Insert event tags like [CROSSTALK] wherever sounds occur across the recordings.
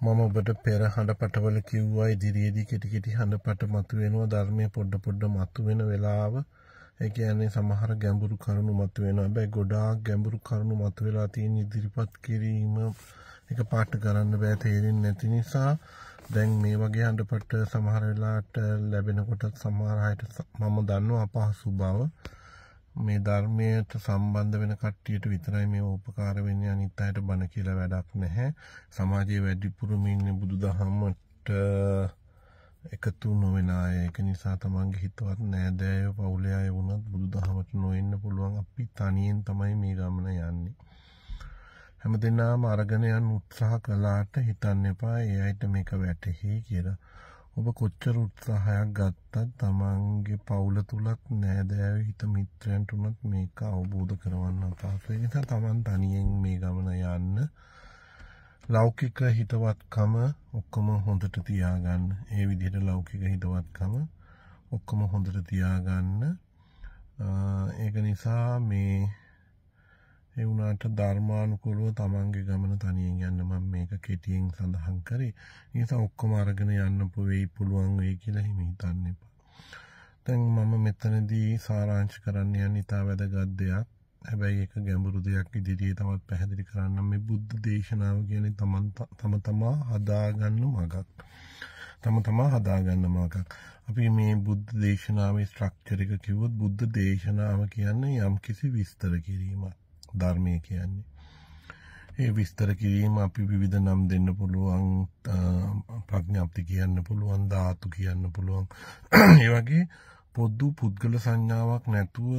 මම ඔබට පෙර හඬපටවල කිව්වා ඉදිරියේදී කෙටි කෙටි හඬපට මතුවෙනවා ධර්මය පොඩ පොඩ මතුවෙන වෙලාව. ඒ කියන්නේ සමහර ගැඹුරු කරුණු මතුවෙනවා. හැබැයි ගොඩාක් ගැඹුරු කරුණු මතුවලා තියෙන ඉදිරිපත් කිරීම එක පාට කරන්න බෑ තේරෙන්නේ නැති නිසා. දැන් මේ වගේ හඬපට සමහර වෙලාවට ලැබෙනකොට සමහර අයට මම දන්නවා අපහසු බව. මේ ධර්මයට සම්බන්ධ වෙන කට්ටියට විතරයි මේ උපකාර වෙන්නේ අනිත් අයට බන කියලා වැඩක් නැහැ. සමාජයේ වැඩිපුරම ඉන්නේ බුදුදහමට එකතු නොවන අය. ඒක නිසා තමන්ගේ හිතවත් නෑදෑයෝ පවුලේ අය වුණත් බුදුදහමට නොෙන්න පුළුවන්. අපි තනියෙන් තමයි මේ ගමන යන්නේ. හැමදෙනාම අරගෙන යන උත්සාහ කළාට හිතන්න එපා ඒ අයට මේක වැටහි කියලා. ඔබ කොච්චර උත්සාහයක් ගත්තත් තමන්ගේ පවුල තුලත් නෑදෑයෝ හිත මිත්‍රයන්ට උනත් මේක අවබෝධ කරවන්න අපහසුයි. ඒ නිසා තමන් තනියෙන් මේ ගමන යන්න ලෞකික හිතවත්කම ඔක්කොම හොඳට තියාගන්න. ඒ විදිහට ලෞකික හිතවත්කම ඔක්කොම හොඳට තියාගන්න. ඒක නිසා මේ ඒ වුණාට ධර්මානුකූලව තමන්ගේ ගමන තනියෙන් යන්න මම මේක කෙටියෙන් සඳහන් කරේ. ඒ නිසා ඔක්කොම අරගෙන යන්න වෙයි පුළුවන් වෙයි කියලා හිම හිතන්න එපා. දැන් මම මෙතනදී සාරාංශ කරන්න යන්නේ ඉතා වැදගත් දෙයක්. හැබැයි ඒක ගැඹුරු දෙයක් ඉදිරියේ තවත් පැහැදිලි කරන්න මේ බුද්ධ දේශනාව කියන්නේ තමන් තම තමා හදාගන්න මගක්. තම තමා හදාගන්න මගක්. අපි මේ බුද්ධ දේශනාවේ ස්ට්‍රක්චර් එක කිව්වොත් බුද්ධ දේශනාව කියන්නේ යම්කිසි විස්තර කිරීමක්. ධර්මය කියන්නේ. ඒ විස්තර කිරීම අපි විවිධ නම් දෙන්න පුළුවන් ප්‍රඥාප්ති කියන්න පුළුවන් ධාතු කියන්න පුළුවන්. [CLEARS THROAT] ඒ වගේ පොදු පුද්ගල සංඥාවක් නැතුව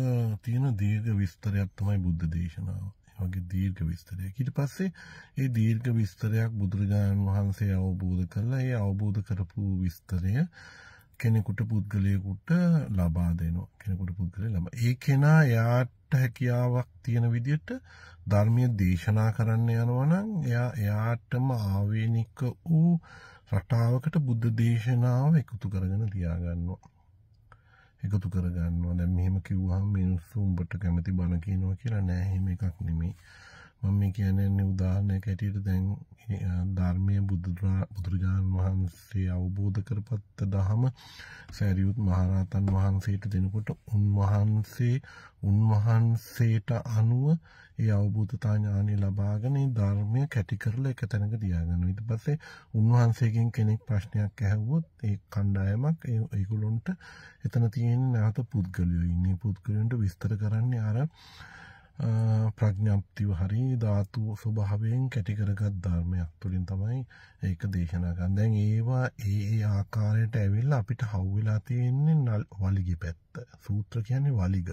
තියෙන දීර්ඝ විස්තරයක් තමයි බුද්ධ දේශනාව. වගේ දීර්ඝ විස්තරයක්. ඊට පස්සේ ඒ දීර්ඝ විස්තරයක් බුදුරජාණන් වහන්සේ අවබෝධ කළා. ඒ අවබෝධ කරපු විස්තරය කෙනෙකුට පුද්ගලයෙකුට ලබා දෙනවා. කෙනෙකුට පුද්ගලයෙ ලබා. ඒ කෙනා එයාට හැකියාවක් තියෙන විදිහට ධර්මයේ දේශනා කරන්න යනවා නම් එයා එයාටම ආවේනික වූ රටාවකට බුද්ධ දේශනාව එකතු කරගෙන තියාගන්නවා. එකතු කරගන්නවා. දැන් මෙහෙම කිව්වහම මිනිස්සු උඹට කැමති බණ කියනවා කියලා නෑ එහෙම එකක් නෙමෙයි. මම මේ කියන්නේ උදාහරණයක් ඇටියට දැන් ධර්මය බුදුරජාණන් වහන්සේ අවබෝධ කරපත්ත දහම සැරියුත් මහරහතන් වහන්සේට දෙනකොට උන්වහන්සේ උන්වහන්සේට අනුව ඒ අවබෝධතා ඥානෙ ලබාගෙන ධර්මය කැටි කරලා එක තැනක තියාගන්නවා. ඊට පස්සේ උන්වහන්සේගෙන් කෙනෙක් ප්‍රශ්නයක් ඇහුවොත් ඒ කණ්ඩායමක් ඒ ඒගොල්ලොන්ට එතන තියෙන නැවත පුද්ගලයෝ ඉන්නේ. පුද්ගලයන්ට විස්තර කරන්නේ අර ප්‍රඥප්තිව හරි ධාතු ස්වභාවයෙන් කැටි කරගත් ධර්මයක් තුළින් තමයි ඒක දේශනා කරන්නේ. දැන් ඒවා ඒ ඒ ආකාරයට ඇවිල්ලා අපිට හවුවෙලා තියෙන්නේ වලිගේ පැත්ත. සූත්‍ර කියන්නේ වලිග.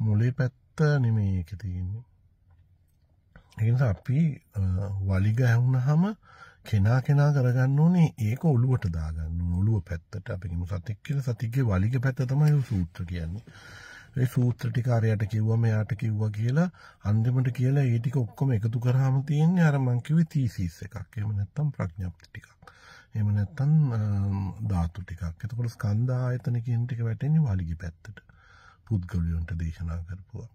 මුලේ පැත්ත නෙමෙයි ඒක තියෙන්නේ. ඒ නිසා අපි වලිග ඇහුනහම කෙනා කෙනා කරගන්න ඕනේ ඒක ඔළුවට දාගන්න ඔළුව පැත්තට අපි කියමු සතික් කියලා සතික්ගේ වලිග පැත්ත තමයි සූත්‍ර කියන්නේ. ඒ සූත්‍ර ටික අරයට කිව්වා මෙයාට කිව්වා කියලා අන්තිමට කියලා ඒ ටික ඔක්කොම එකතු කරාම තියෙන්නේ අර මං කිව්වේ තීසිස් එකක්. එහෙම නැත්නම් ප්‍රඥප්ති ටිකක්. එහෙම නැත්නම් ධාතු ටිකක්. එතකොට ස්කන්ධ ආයතන කියන ටික වැටෙන්නේ වලිගි පැත්තට. පුද්ගලයන්ට දේශනා කරපුවා.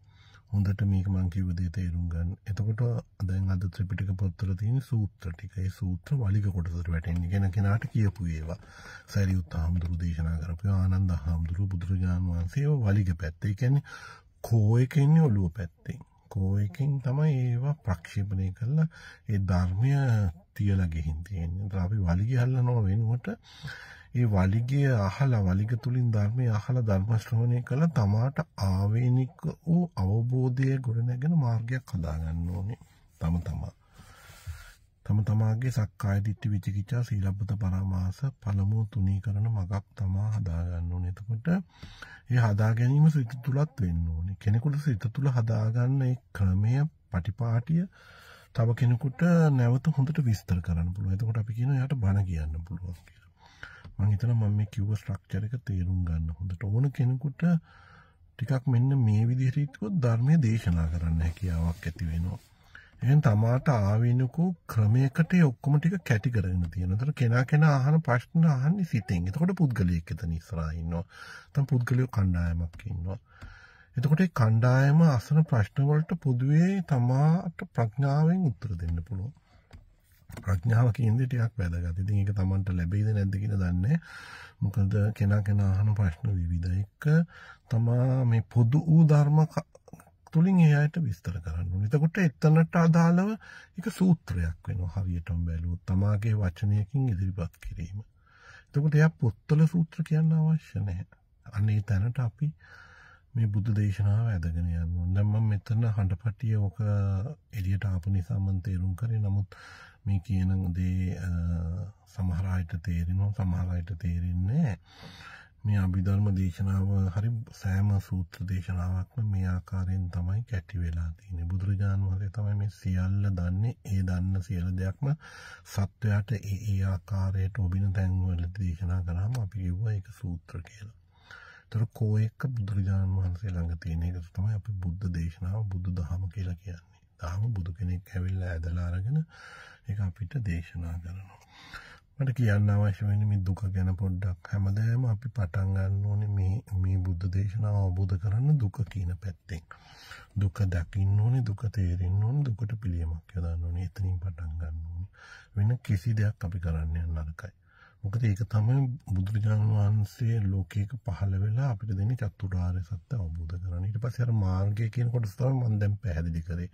හොඳට මේක මං කිව්ව දේ තේරුම් ගන්න. එතකොට දැන් අද ත්‍රිපිටක පොත්වල තියෙන සූත්‍ර ටික. ඒ සූත්‍ර වලිග කොටසට වැටෙන්නේ කෙන කෙනාට කියපු ඒවා. සරියුත් හාමුදුරු දේශනා කරපු ආනන්ද හාමුදුරු බුදුරජාණන් වහන්සේ වලිග පැත්තේ. ඒ කියන්නේ කෝ එකේ ඉන්නේ ඔළුව පැත්තේ. කෝ එකෙන් තමයි ඒවා ප්‍රක්ෂේපණය කරලා ඒ ධර්මය තියලා ගිහින් තියෙන්නේ. අපි වලිගය හල්ලනවා වෙනුවට ඒ වලිගය අහලා වලිග තුලින් ධර්මය අහලා ධර්ම ශ්‍රවණය කළා තමාට ආවේනික වූ අවබෝධය ගොඩනැගෙන මාර්ගයක් හදාගන්න ඕනේ තම තමා. තම තමාගේ සක්කාය දිට්ඨි විචිකිච්ඡා සීලබ්බත පරාමාස පළමු තුනී කරන මගක් තමා හදාගන්න ඕනේ. එතකොට ඒ හදා ගැනීම සිත තුලත් වෙන්න ඕනේ. කෙනෙකුට සිත තුල හදාගන්න ඒ ක්‍රමය පටිපාටිය තව කෙනෙකුට නැවත හොඳට විස්තර කරන්න පුළුවන්. එතකොට අපි කියනවා එයාට බණ කියන්න පුළුවන් කියලා. මං හිතනවා මම මේ කිව්ව ස්ට්‍රක්චර් එක තේරුම් ගන්න හොඳට ඕන කෙනෙකුට ටිකක් මෙන්න මේ විදිහට හිතුවොත් ධර්මයේ දේශනා කරන්න හැකියාවක් ඇති වෙනවා. එහෙනම් තමාට ආවෙනකෝ ක්‍රමයකට ඔක්කොම ටික කැටි කරගෙන තියෙනවා. ඒතර කෙනා කෙනා අහන ප්‍රශ්න අහන්නේ සිතෙන්. එතකොට පුද්ගලයෙක් එතන ඉස්සරහා ඉන්නවා. නැත්නම් පුද්ගලිය කණ්ඩායමක් ඉන්නවා. එතකොට ඒ කණ්ඩායම අසන ප්‍රශ්න වලට පොදුවේ තමාට ප්‍රඥාවෙන් උත්තර දෙන්න පුළුවන්. ප්‍රඥාව කියන්නේ ටිකක් වැදගත්. ඉතින් ඒක Tamanට ලැබෙයිද නැද්ද කියලා දන්නේ මොකද කෙනා කෙනා අහන ප්‍රශ්න විවිධ එක තමා මේ පොදු වූ ධර්ම තුළින් ඒ අයට විස්තර කරන්න ඕනේ. එතකොට එතනට අදාළව එක සූත්‍රයක් වෙනවා හරියටම බැලුවොත් තමාගේ වචනයකින් ඉදිරිපත් කිරීම. එතකොට එයා පොත්වල සූත්‍ර කියන්න අවශ්‍ය නැහැ. අන්නේ තැනට අපි මේ බුද්ධ දේශනාව ඇදගෙන යන්න ඕනේ. දැන් මම මෙතන හඬපටිය ඔක එළියට ආපු නිසා මම තේරුම් කරේ. නමුත් මේ කියන දේ සමහර අයට තේරෙනවා සමහර අයට තේරෙන්නේ මේ අභිධර්ම දේශනාව හරි සෑම සූත්‍ර දේශනාවක්ම මේ ආකාරයෙන් තමයි කැටි වෙලා තියෙන්නේ. බුදුරජාණන් වහන්සේ තමයි මේ සියල්ල දන්නේ. ඒ දන්න සියලු දෙයක්ම සත්වයාට ඒ ඒ ආකාරයට ඔබින තැන්වල දේශනා කරාම අපි කිව්වා ඒක සූත්‍ර කියලා. ඒතර කෝ එක බුදුරජාණන් වහන්සේ ළඟ තියෙන එක තමයි අපි බුද්ධ දේශනාව බුදු දහම කියලා කියන්නේ. දහම බුදු කෙනෙක් ඇවිල්ලා ඇදලා අරගෙන ඒක අපිට දේශනා කරනවා. මට කියන්න අවශ්‍ය වෙන්නේ මේ දුක ගැන පොඩ්ඩක් හැමදාම අපි පටන් ගන්න ඕනේ මේ මේ බුද්ධ දේශනාව අවබෝධ කරන්න දුක කියන පැත්තෙන්. දුක දකින්න ඕනේ දුක තේරෙන්න ඕනේ දුකට පිළියමක් යොදන්න ඕනේ එතනින් පටන් ගන්න ඕනේ. වෙන කිසි දෙයක් අපි කරන්න යන්න නරකයි. මොකද ඒක තමයි බුදුරජාණන් වහන්සේ ලෝකයක පහළ වෙලා අපිට දෙන්නේ චතුරාර්ය සත්‍ය අවබෝධ කරගන්න. ඊට පස්සේ අර මාර්ගය කියන කොටස තමයි මම දැන් පැහැදිලි කරේ.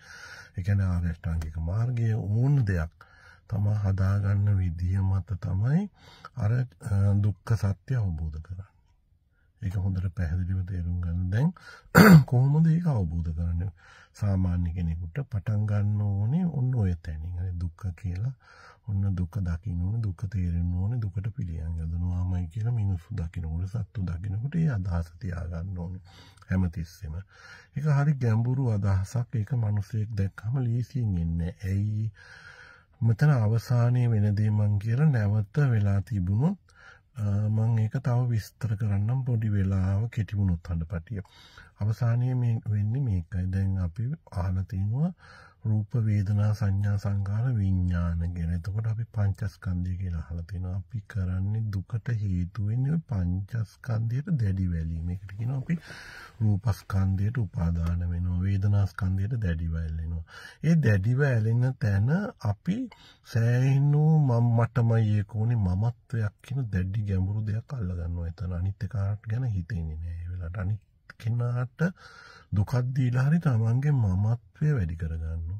ඒ කියන්නේ ආර්ය අෂ්ටාංගික මාර්ගය ඕන දෙයක් තමා හදාගන්න විදිය මත තමයි අර දුක්ඛ සත්‍ය අවබෝධ කරන්නේ. ඒක හොඳට පැහැදිලිව තේරුම් ගන්න. දැන් [CLEARS THROAT] කොහොමද ඒක අවබෝධ කරන්නේ? සාමාන්‍ය කෙනෙකුට පටන් ගන්න ඕනේ ඔන්න ඔය තැනින්. හරි දුක්ඛ කියලා ඔන්න දුක දකින්න ඕනේ, දුක තේරෙන්න ඕනේ, දුකට පිළියම් යොදනවාමයි කියලා මිනිස්සු දකින්නකොට, සත්තු දකින්නකොට ඒ අදහස තියාගන්න ඕනේ. හැමතිස්සෙම. ඒක හරි ගැඹුරු අදහසක්. ඒක මිනිසෙක් දැක්කම ලීසියෙන් එන්නේ. ඇයි මෙතන අවසානයේ වෙන දේ මං කියලා නැවත වෙලා තිබුණොත් මං ඒක තව විස්තර කරන්නම් පොඩි වෙලාව කෙටි වුණොත් හඬපටිය. අවසානයේ මේ වෙන්නේ මේකයි. දැන් අපි අහලා තිනවා රූප වේදනා සංඥා සංකාර විඥාන ගැන. එතකොට අපි පංචස්කන්ධය කියලා අහලා තිනවා. අපි කරන්නේ දුකට හේතු වෙන්නේ පංචස්කන්ධයට දැඩි වැලීම. ඒකට කියනවා අපි රූපස්කන්ධයට උපාදාන වෙනවා. වේදනාස්කන්ධයට දැඩිව ඇලෙනවා. ඒ දැඩිව ඇලෙන තැන අපි සෑහෙන මම මටමයි ඒක උනේ මමත්වයක් කියන දැඩි ගැඹුරු දෙයක් අල්ලගන්නවා. එතන අනිත් එකාට ගැන හිතෙන්නේ නෑ. ඒ වෙලාවට අනිත් කෙනාට දුකක් දීලා හරි තමන්ගේ මමත්වය වැඩි කරගන්නවා.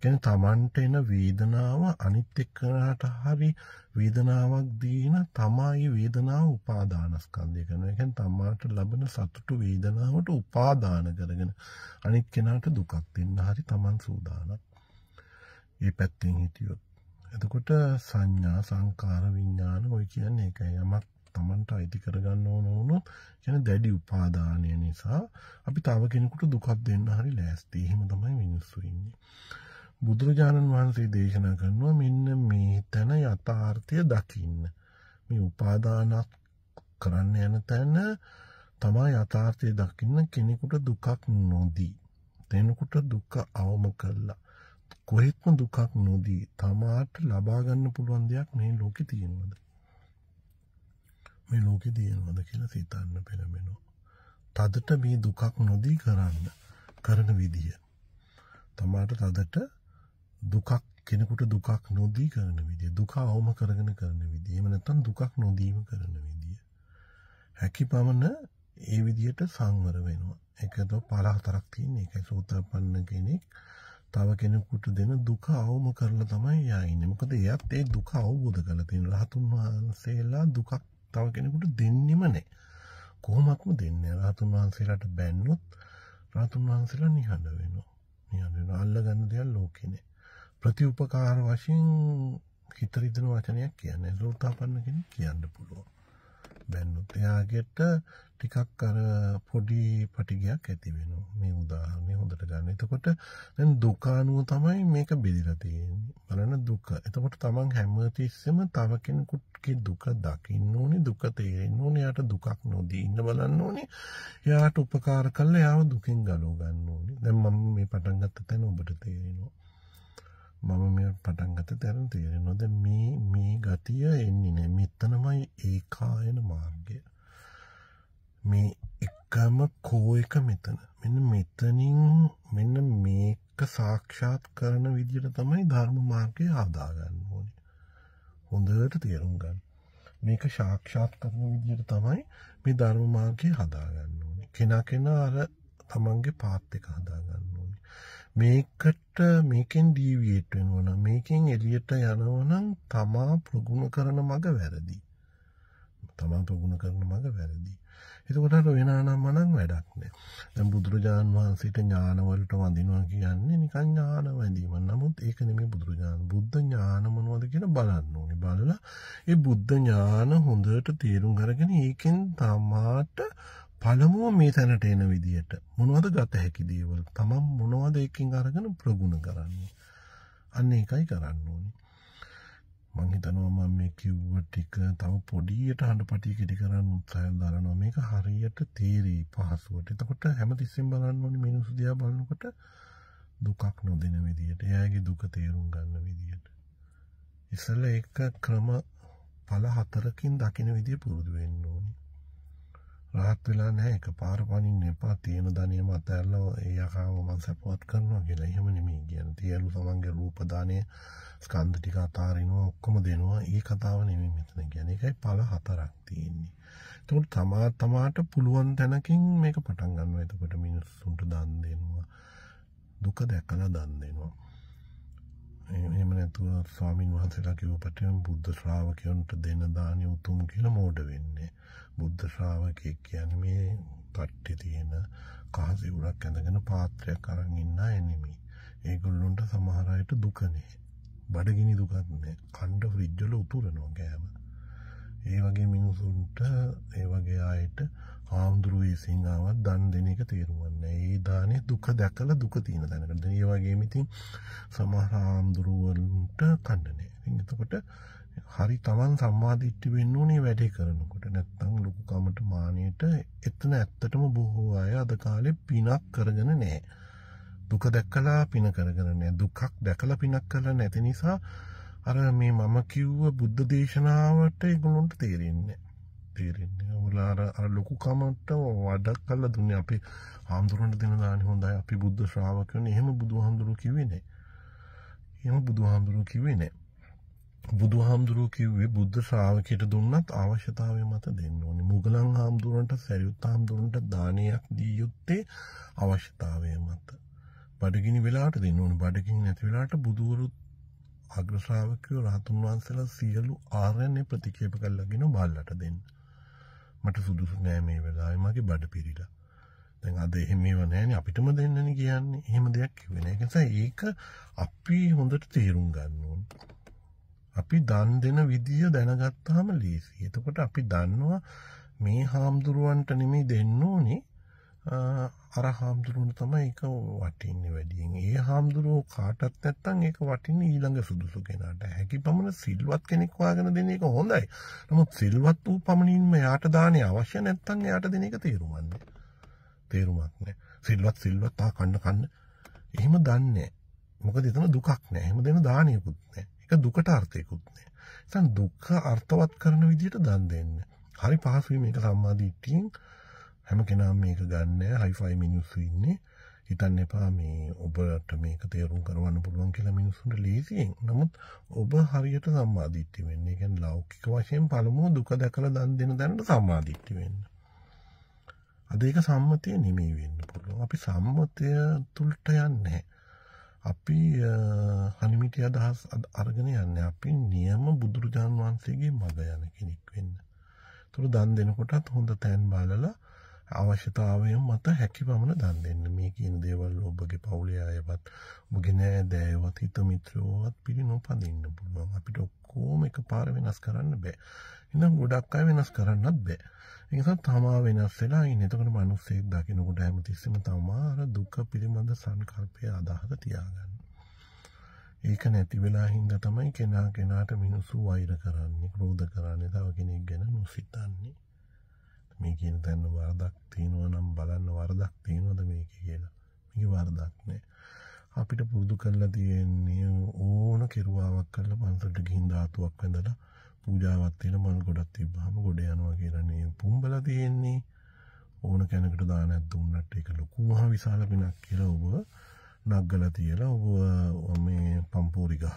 කියන්නේ තමන්ට එන වේදනාව අනිත් එක්කනට හරි වේදනාවක් දීන තමයි වේදනාව උපාදානස්කන්ධය කරනවා. ඒ කියන්නේ තමාට ලබන සතුටු වේදනාවට උපාදාන කරගෙන අනිත් කෙනාට දුකක් දෙන්න හරි තමන් සූදානම්. මේ පැත්තෙන් හිටියොත්. එතකොට සංඥා සංකාර විඥාන ඔය කියන්නේ ඒකයි. යමක් තමන්ට අයිති කරගන්න ඕන වුණොත් කියන දැඩි උපාදානය නිසා අපි තව කෙනෙකුට දුකක් දෙන්න හරි ලෑස්ති. එහෙම තමයි මිනිස්සු ඉන්නේ. බුදුරජාණන් වහන්සේ දේශනා කරනවා මෙන්න මේ තැන යථාර්ථය දකින්න. මේ උපාදානක් කරන්න යන තැන තමා යථාර්ථය දකින්න කෙනෙකුට දුකක් නොදී. තැනකුට දුක අවම කරලා. කොහෙත්ම දුකක් නොදී තමාට ලබාගන්න පුළුවන් දෙයක් මේ ලෝකෙ තියෙනවද. මේ ලෝකෙ තියෙනවද කියලා සිතන්න පෙළඹෙනවා. තදට මේ දුකක් නොදී කරන්න කරන විදිය. තමාට තදට දුකක් කෙනෙකුට දුකක් නොදී කරන විදිය. දුක අවම කරගෙන කරන විදිය. එහෙම නැත්නම් දුකක් නොදීම කරන විදිය. හැකි පමණ ඒ විදියට සංවර වෙනවා. ඒකද පළ හතරක් තියෙන එකයි සෝතාපන්න කෙනෙක් තව කෙනෙකුට දෙන දුක අවම කරලා තමයි යා ඉන්නේ. මොකද එයාත් ඒ දුක අවබෝධ කරලා තියෙන රහතුන් වහන්සේලා දුකක් තව කෙනෙකුට දෙන්නෙම නෑ. කොහොමත්ම දෙන්නේ රහතුන් වහන්සේලාට බැන්නොත් රහතුන් වහන්සේලා නිහඬ වෙනවා. නිහඬ වෙනවා. අල්ලගන්න දෙයක් ලෝකේ නෑ. ප්‍රතිඋපකාර වශයෙන් හිත රිදෙන වචනයක් කියන්නේ සෝතාපන්න කෙනෙක් කියන්න පුළුවන්. බැන්නොත් එයාගෙට ටිකක් අර පොඩි පටිගයක් ඇති වෙනවා. මේ උදාහරණය හොඳට ගන්න. එතකොට දැන් දුක අනුව තමයි මේක බෙදලා තියෙන්නේ. බලන්න දුක. එතකොට තමන් හැමතිස්සෙම තව කෙනෙකුගේ දුක දකින්න ඕනේ, දුක තේරෙන්න ඕනේ, යාට දුකක් නොදී ඉන්න බලන්න ඕනේ. යාට උපකාර කළා යාව දුකෙන් ගලව ගන්න ඕනේ. දැන් මම මේ පටන් ගත්ත තැන ඔබට තේරෙනවා. මම මේ පටන් ගත්ත තැන තේරෙනවා. දැන් මේ මේ ගතිය එන්නේ නැහැ. මෙතනමයි ඒකායන මාර්ගය. මේ එකම කෝ එක මෙතන. මෙන්න මෙතනින් මෙන්න මේක සාක්ෂාත් කරන විදිහට තමයි ධර්ම මාර්ගය හදාගන්න ඕනේ. හොඳට තේරුම් ගන්න. මේක ශාක්ෂාත් කරන විදියට තමයි මේ ධර්ම මාර්ගය හදාගන්න ඕනේ. කෙනා කෙනා අර තමන්ගේ පාත් එක හදාගන්න ඕනේ. මේකට මේකෙන් ඩීවියේට් වෙනවා නම් මේකෙන් එළියට යනවා නම් තමා ප්‍රගුණ කරන මග වැරදි. තමා ප්‍රගුණ කරන මග වැරදි. එතකොට අර වෙනානම් මනං වැඩක් නෑ. දැන් බුදුරජාණන් වහන්සේට ඥානවලට වඳිනවා කියන්නේ නිකන් ඥාන වැඳීම. නමුත් ඒක නෙමෙයි බුදුරජාණන්. බුද්ධ ඥාන මොනවද කියලා බලන්න ඕනේ. බලලා ඒ බුද්ධ ඥාන හොඳට තේරුම් අරගෙන ඒකෙන් තමාට පළමුව මේ තැනට එන විදියට මොනවද ගත හැකි දේවල් තමන් මොනවද එකකින් අරගෙන ප්‍රගුණ කරන්නේ. අන්න ඒකයි කරන්න ඕනේ. මං හිතනවා මම මේ කිව්ව ටික තව පොඩියට හඬ පටිය කෙටි කරන්න උත්සාහයක් දරනවා මේක හරියට තේරෙයි පහසුවට. එතකොට හැමතිස්සෙම බලන්න ඕනේ මිනිස්සු දිහා බලනකොට දුකක් නොදෙන විදියට, එයාගේ දුක තේරුම් ගන්න විදියට. ඉස්සෙල්ලා ඒක ක්‍රම පළ හතරකින් දකින විදිය පුරුදු වෙන්න ඕනේ. රහත් වෙලා නැහැ. එක පාර පනින්න එපා. තියෙන ධනියම අතහැරලා ඒ යකාව මම සපෝට් කරනවා කියලා. එහෙම නෙමෙයි කියන්නේ. තියලු තමන්ගේ රූප දාණය ස්කන්ධ ටික අතාරිනවා ඔක්කොම දෙනවා. ඒ කතාව නෙමෙයි මෙතන කියන්නේ. ඒකයි ඵල හතරක් තියෙන්නේ. එතකොට තමා තමාට පුළුවන් තැනකින් මේක පටන් ගන්නවා. එතකොට මිනිස්සුන්ට දන් දෙනවා. දුක දැකලා දන් දෙනවා. එහෙම නැතුව ස්වාමීන් වහන්සේලා කිව්ව පටන් බුද්ධ ශ්‍රාවකයන්ට දෙන දානි උතුම් කියලා මෝඩ වෙන්නේ. බුද්ධ ශ්‍රාවකෙක් කියන්නේ මේ පට්ටි තියෙන කහ සිවුරක් ඇඳගෙන පාත්‍රයක් අරන් ඉන්න අය නෙමෙයි ඒගොල්ලොන්ට සමහර අයට දුක නැහැ බඩගිනි දුකක් නෑ. කණ්ඩ ෆ්‍රිජ්ජල උතුරනවා කෑම ඒ වගේ මිනිසුන්ට ඒ වගේ අයට හාමුදුරුවේ සිංහාවත් දන් දෙන එක තේරුවන්න ඒ දානය දුක දැකල දුක තියෙන තැනකට. ඒ වගේ මිතින් සමහර හාමුදුරුවන්ට කණ්ඩනය එතකොට හරි තමන් සම්මාධිට්ටි වෙන්න ඕනේ වැඩේ කරනකොට. නැත්තං ලොකුකමට මානයට එතන ඇත්තටම බොහෝ අය අද කාලෙ පිනක් කරගෙන නෑ. දුක දැක්කලා පින කරගරනය දුකක් දැකලා පිනක් කරලා නැති නිසා අර මේ මම කිව්ව බුද්ධ දේශනාවට ඉගුණුන්ට තේරෙන්නේ තේරෙන්නේ ඔලාර අර ලොකුකමට වඩක් කල්ල දුන්නේ. අපි හාමුදුරන්ට දෙන දාන හොඳයි. අපි බුද්ධ ශ්‍රාවකයන එහෙම බුදු හාමුදුරු කිවෙනේ එම බුදු හාමුදුරු කිවෙනේ බුදු හාමුදුරුව කිව්වේ බුද්ධ ශ්‍රාවකයට දුන්නත් අවශ්‍යතාවය මත දෙන්න ඕනි. මුගලන් හාමුදුරන්ට සැරියුත් හාමුදුරන්ට දානයක් දී යුත්තේ අවශ්‍යතාවය මත. බඩගිනි වෙලාට දෙන්න ඕන. බඩගිනි නැති වෙලාට බුදුවරුත් අග්‍රශ්‍රාවකයෝ රහතුන් වහන්සේලා සියලු ආර්යයන්ගේ ප්‍රතික්ෂේප කළාගෙන බල්ලට දෙන්න. මට සුදුසු නෑ මේ වෙලාවේ මගේ බඩ පිරීලා. දැන් අද එහෙම ඒව නෑනේ අපිටම දෙන්නනේ කියන්නේ. එහෙම දෙයක් කිව්වේ නෑ. ඒ නිසා ඒක අපි හොඳට තේරුම් ගන්න ඕන. අපි දන් දෙන විදිය දැනගත්තාම ලේසි. එතකොට අපි දන්නවා මේ හාමුදුරුවන්ට නෙමෙයි දෙන්න ඕනේ අර හාමුදුරුවන තමයි එක වටින්න වැඩියෙන්. ඒ හාමුදුරුවෝ කාටත් නැත්තන් ඒක වටින්න ඊළඟ සුදුසු කෙනාට. හැකි පමණ සිල්වත් කෙනෙක් වාගෙන දෙන එක හොඳයි. නමුත් සිල්වත් වූ පමණින්ම යාට දානය අවශ්‍ය නැත්තන් යාට දෙන එක තේරුමන්න තේරුමක් නෑ. සිල්වත් සිල්වත් ආ කන්න කන්න. එහෙම දන්නේ මොකද එතන දුකක් නෑ. එහෙම දෙන දානයකුත් නෑ. එක දුකට අර්ථයකුත් නෑ. එතන දුක්ඛ අර්ථවත් කරන විදිහට දන් දෙන්න. හරි පහසුයි මේක සම්මාදිට්ඨියෙන් හැම කෙනාම මේක ගන්න හයිෆයි මිනිස්සු ඉන්නේ. හිතන්න එපා මේ ඔබට මේක තේරුම් කරවන්න පුළුවන් කියලා මිනිස්සුන්ට ලේසියෙන් නමුත් ඔබ හරියට සම්මාධිට්ටි වෙන්න. එකෙන් ලෞකික වශයෙන් පළමුව දුක දැකල දන් දෙන දැනට සම්මාධිට්ටි වෙන්න. අද ඒක සම්මතය නෙමේ වෙන්න පුළුවන්. අපි සම්මතය තුළට යන්නේ අපි හනිමිටි අදහස් අර්ගෙන යන්න. අපි නියම බුදුරජාණන් වහන්සේගේ මග යන කෙනෙක් වෙන්න. තුළ දන් දෙනකොටත් හොඳ තැන් බලලා අවශ්‍යතාවය මත හැකි පමණ දන් දෙන්න. මේ කියන දේවල් ඔබගේ පවුලේ අයවත් ඔබගේ නෑ දෑවත් හිත මිත්‍රෝවත් පිළි නොපදින්න පුළුවන්. අපිට ඔක්කෝම එක පාර වෙනස් කරන්න බෑ. ඉඳම් ගොඩක් අය වෙනස් කරන්නත් බෑ. නිසා තමා වෙනස් වෙලා ඉන්න. එතකොට මනුස්සෙක් දකිනකොට හැමතිස්සෙම තමාර දුක පිළිබඳ සංකල්පය අදහස තියාගන්න. ඒක නැති වෙලා හින්ද තමයි කෙනා කෙනාට මිනිස්සු වෛර කරන්නේ ක්‍රෝධ කරන්නේ තව කෙනෙක් ගැන නොසිතන්නේ. මේ කියන තැන්න වරදක් තියෙනවා නම් බලන්න වරදක් තියෙනවද මේක කියලා. මේක වරදක් නෑ. අපිට පුරුදු කරලා තියෙන්නේ ඕන කෙරුවාවක් කරලා පන්සලට ගිහින් ධාතුවක් වැඳලා පූජාවක් තියෙන මල් ගොඩක් තිබ්බහම ගොඩ යනවා කියලානේ පුම්බලා තියෙන්නේ. ඕන කෙනෙකුට දානයක් දුන්නට ඒක ලොකු මහ විශාල පිනක් කියලා ඔබ නග්ගලා තියලා ඔබ මේ පම්පෝරි ගහ